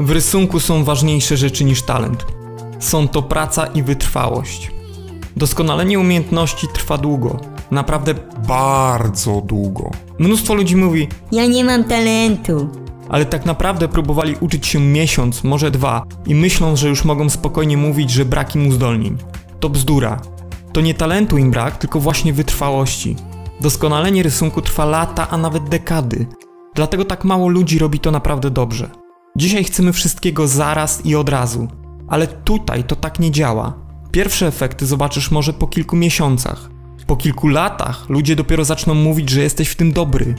W rysunku są ważniejsze rzeczy niż talent. Są to praca i wytrwałość. Doskonalenie umiejętności trwa długo. Naprawdę bardzo długo. Mnóstwo ludzi mówi, Ja nie mam talentu. ale tak naprawdę próbowali uczyć się miesiąc, może dwa i myślą, że już mogą spokojnie mówić, że brak im uzdolnień. To bzdura. To nie talentu im brak, tylko właśnie wytrwałości. Doskonalenie rysunku trwa lata, a nawet dekady. Dlatego tak mało ludzi robi to naprawdę dobrze. Dzisiaj chcemy wszystkiego zaraz i od razu, ale tutaj to tak nie działa. Pierwsze efekty zobaczysz może po kilku miesiącach. Po kilku latach ludzie dopiero zaczną mówić, że jesteś w tym dobry.